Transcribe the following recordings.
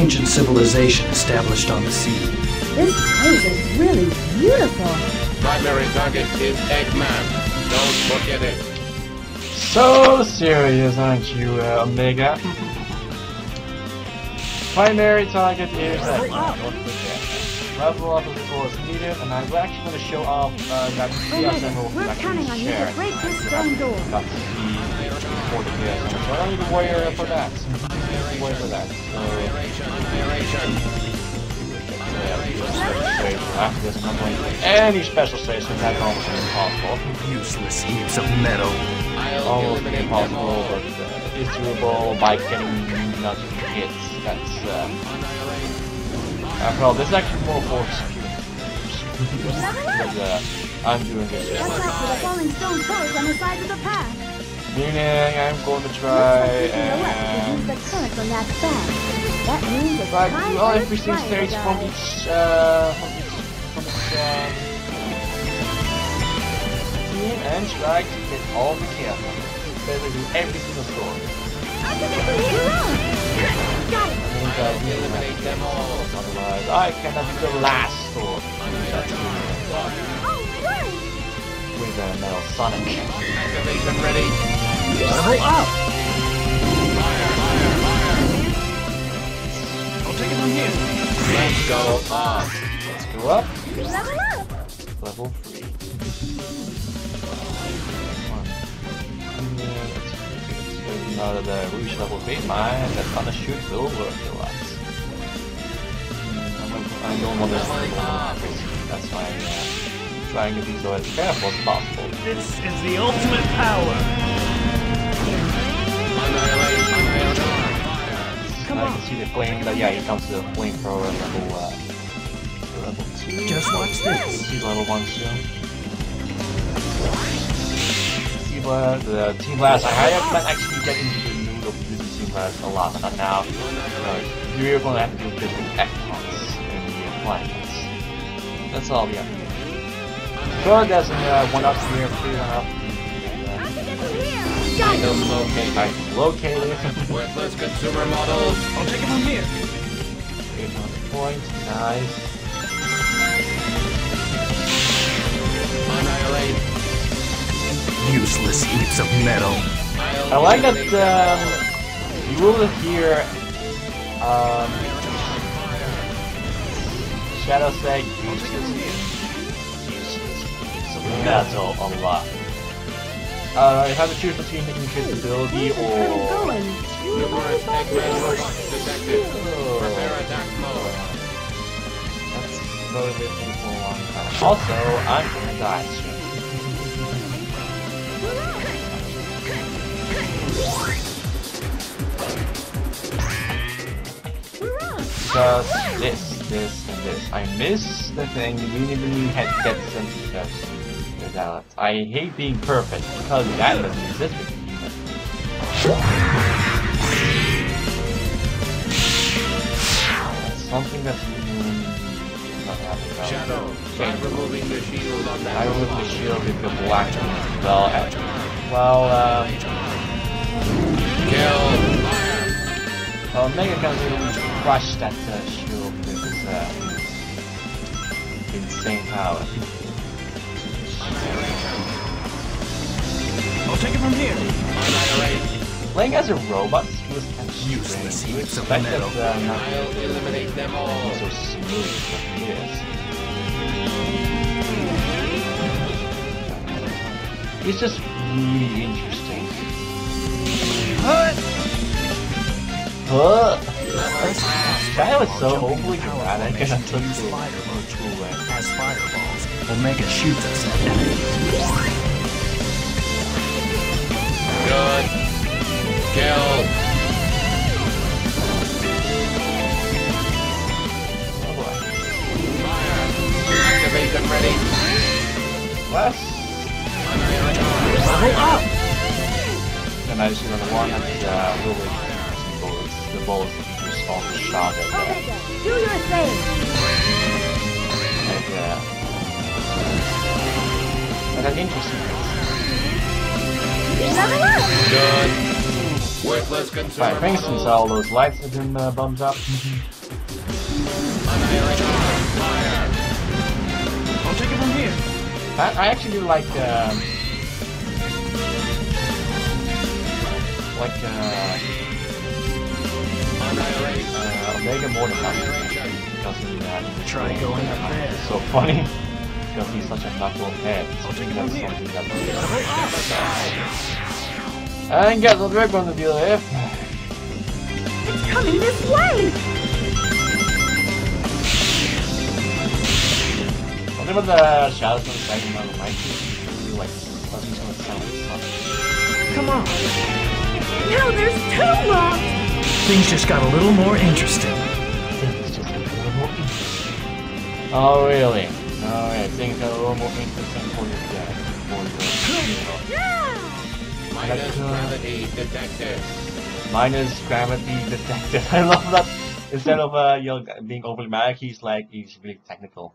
ancient civilization established on the sea. This place is really beautiful. Primary target is Eggman. Don't forget it. So serious, aren't you, uh, Omega? Primary target is Eggman, don't forget. Level up before it's needed, and I'm actually going to show off uh, that CSM will We're actually counting on you to share. break this stone door. Got to see before so I don't need to worry for that. I don't need to worry for that. So, after this, I'm not going to do any special saves from that almost impossible. Useless heaps of metal. Almost impossible, but uh, it's doable by getting nuts hits. That's uh, after all, this is actually more for security. Because uh, I'm doing this. Watch out for the falling stone pillars on the sides of the path. Meaning, I'm going to try use and that. That try time all everything triangle stage from each, uh, from each, from each, um, team and try to get all the kills. Basically, every single it. I think I eliminate them all. Otherwise, I cannot do the last. That's Oh, right. with a Metal Sonic. Activation ready. Level up! I'll take it from here. Let's go up. Let's go up. Level up. Level 3. One. And, let's see. So now that the Rouge level 3 mine, that Thunder Shoot will work a lot. Mm, I'm- I don't want to That's why I'm uh, trying to be so as careful as possible. This is the ultimate power. see the flame, but yeah, he comes to the Flame Thrower level, uh, level 2. Just watch this! He's level 1 still. soon. Blast, the Team Blast, I have been actually getting into the mood of using Team Blast a lot, but now, uh, you're gonna have to do different Ekmons in the appliance. That's all we have to do. Sure, there's a uh, 1-up here, 3-1-up, Item located. I located. Worthless consumer models. I'll take it from here. 800 points, nice. Annihilate. Useless heaps of metal. I like that um, you will hear um, Shadow say useless, useless of metal a lot. Uh, you have to choose between invisibility Where's the current or? Numerous Eggman robots detected. Prepare attack mode. That's motivating me for a long time. Also, I'm gonna die soon. Because this, this, and this. I miss the thing you really, really had to get sense of without. I hate being perfect because that doesn't exist with me. Something that's not happening now. Shadow. Try removing the shield on that I remove the shield with the black as well. At, well, um, Kill. well, Mega can really crush that uh, shield with his uh, insane power. Take it from here. Annihilate. Playing as a robot feels kind of Useless strange. You heaps of expect metal. that uh, not I'll eliminate them all. so smooth, but he is. He's just really interesting. Hut! Huh? Guy was so overly dramatic and I took use to fire mode to away. as fireballs. Omega shoots us at enemies. Good. Kill. Oh boy. Fire. Activation ready. Less Level up! than I just remember one of the uh, really interesting bullets. The bullets that you just all shot at. Uh, Omega, do your thing. and, uh, and an interesting Level up. Good. Worthless consumer Right, thanks since all those lights have been uh, bumped up. I'll take it from here. I, I actually do like um, like uh, uh, Omega more than that because he uh, Try going up there. It's so funny because he's such a knucklehead. I'll take it from here. Something that And guess what we're going to deal with? It's coming this way! Something about the shadows on the side of the mic. Really like something's going to sound like something. Come on. Now there's two left! Things just got a little more interesting. It's just got a little more interesting. Oh really? Oh, Alright, things are a little more interesting for your dad. For your, you know, Yeah! Minus gravity detected. minus gravity detected. I love that. Instead of uh, you know, being overly magic, he's like he's really technical.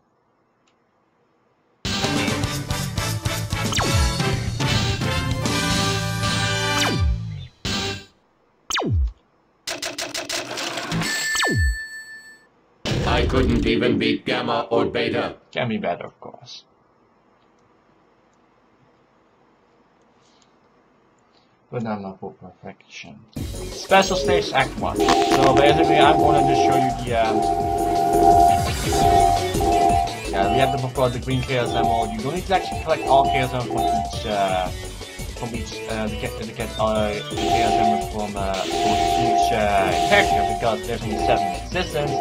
I couldn't even beat Gamma or Beta. Can be better, of course. But for perfection. Special stage Act 1. So basically I'm gonna just show you the um, Yeah, we have the before the green chaos emerald. You don't need to actually collect all chaos emeralds from each uh, from each uh, to get get uh, the chaos from uh, from each uh, character because there's only seven in existence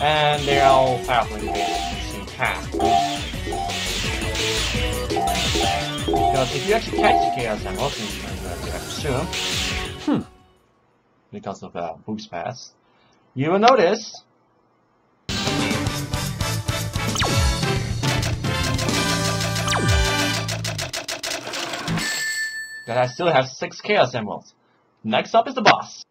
and they're all powerful in the same path. Because if you actually catch the Chaos Emeralds, hmm, because of uh, Boost Pass, you will notice that I still have six Chaos Emeralds. Next up is the boss.